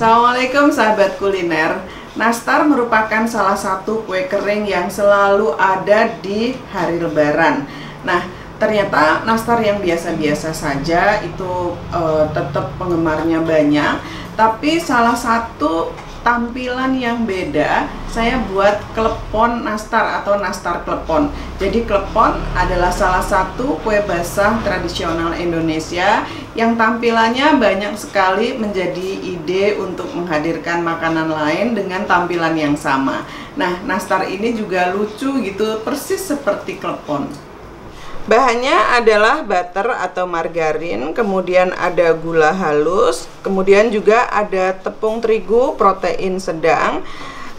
Assalamualaikum sahabat kuliner. Nastar merupakan salah satu kue kering yang selalu ada di hari lebaran. Nah ternyata nastar yang biasa-biasa saja itu uh, tetap penggemarnya banyak Tapi salah satu tampilan yang beda saya buat klepon nastar atau nastar klepon. Jadi klepon adalah salah satu kue basah tradisional Indonesia yang tampilannya banyak sekali menjadi ide untuk menghadirkan makanan lain dengan tampilan yang sama nah nastar ini juga lucu gitu persis seperti klepon Bahannya adalah butter atau margarin, kemudian ada gula halus, kemudian juga ada tepung terigu protein sedang,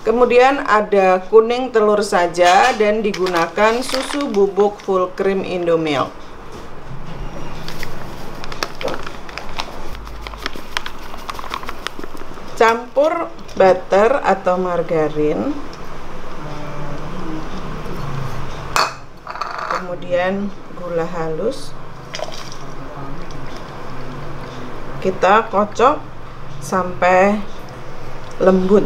kemudian ada kuning telur saja dan digunakan susu bubuk full cream Indomilk. Campur butter atau margarin. Kemudian gula halus. Kita kocok sampai lembut.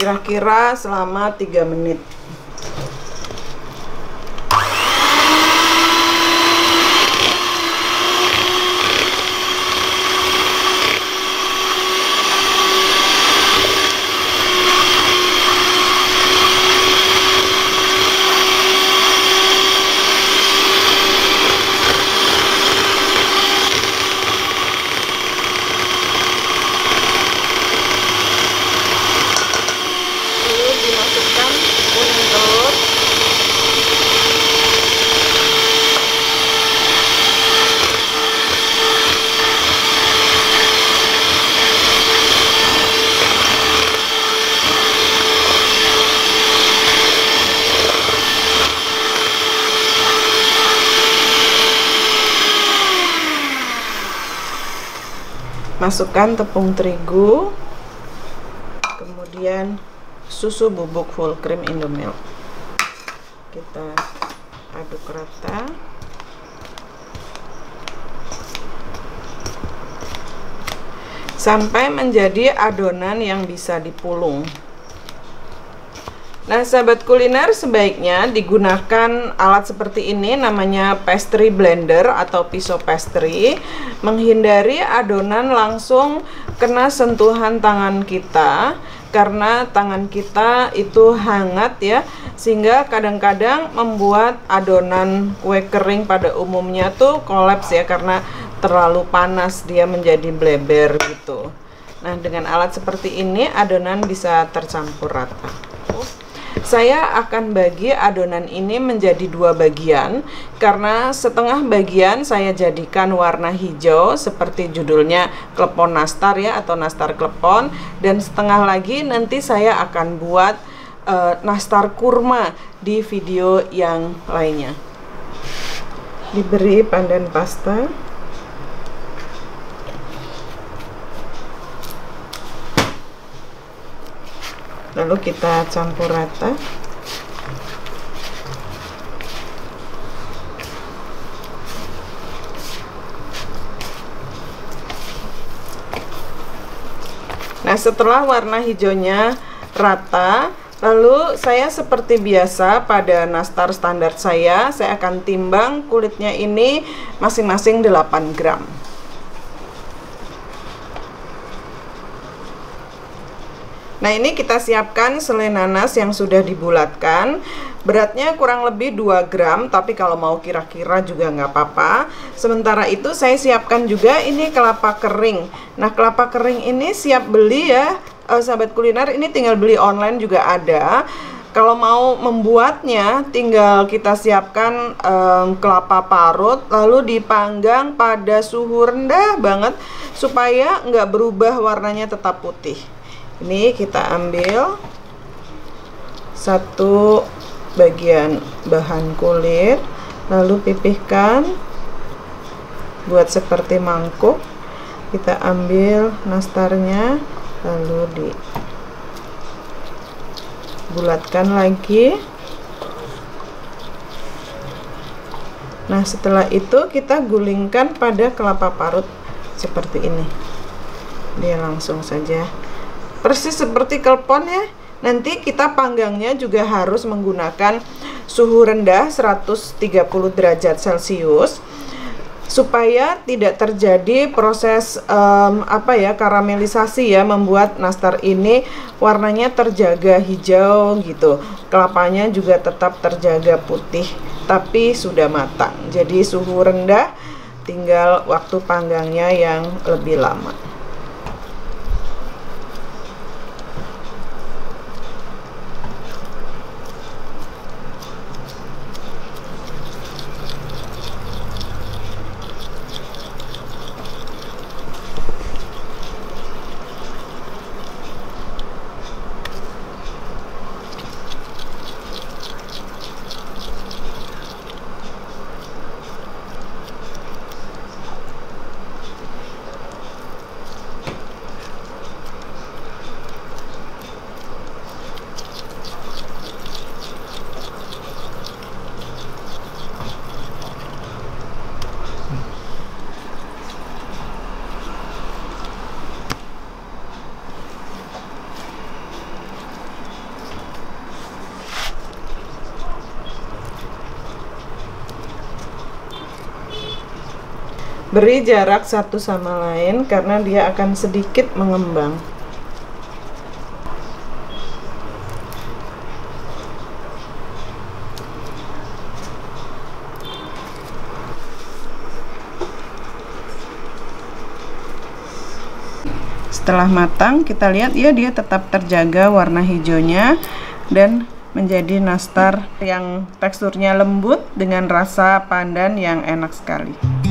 Kira-kira selama 3 menit masukkan tepung terigu kemudian susu bubuk full cream indomilk. Kita aduk rata. Sampai menjadi adonan yang bisa dipulung Nah, sahabat kuliner sebaiknya digunakan alat seperti ini namanya pastry blender atau pisau pastry menghindari adonan langsung kena sentuhan tangan kita karena tangan kita itu hangat ya sehingga kadang-kadang membuat adonan kue kering pada umumnya tuh kolaps ya karena terlalu panas dia menjadi bleber gitu. Nah, dengan alat seperti ini adonan bisa tercampur rata saya akan bagi adonan ini menjadi dua bagian karena setengah bagian saya jadikan warna hijau seperti judulnya klepon nastar ya atau nastar klepon. Dan setengah lagi nanti saya akan buat uh, nastar kurma di video yang lainnya. Diberi pandan pasta lalu kita campur rata. Nah setelah warna hijaunya rata lalu saya seperti biasa pada nastar standar saya saya akan timbang kulitnya ini masing-masing 8 gram Nah ini kita siapkan selai nanas yang sudah dibulatkan. Beratnya kurang lebih 2 gram Tapi kalau mau kira-kira juga nggak apa-apa. Sementara itu saya siapkan juga ini kelapa kering. Nah kelapa kering ini siap beli ya eh, Sahabat kuliner. Ini tinggal beli online juga ada. Kalau mau membuatnya tinggal kita siapkan um, kelapa parut lalu dipanggang pada suhu rendah banget supaya nggak berubah warnanya tetap putih ini kita ambil satu bagian bahan kulit lalu pipihkan buat seperti mangkuk. Kita ambil nastarnya lalu di bulatkan lagi. Nah setelah itu kita gulingkan pada kelapa parut seperti ini. Dia langsung saja persis seperti kelpon ya. Nanti kita panggangnya juga harus menggunakan suhu rendah 130 derajat celcius supaya tidak terjadi proses um, apa ya karamelisasi ya membuat nastar ini warnanya terjaga hijau gitu. Kelapanya juga tetap terjaga putih tapi sudah matang. Jadi suhu rendah tinggal waktu panggangnya yang lebih lama Beri jarak satu sama lain karena dia akan sedikit mengembang. Setelah matang, kita lihat ya dia tetap terjaga warna hijaunya dan menjadi nastar yang teksturnya lembut dengan rasa pandan yang enak sekali.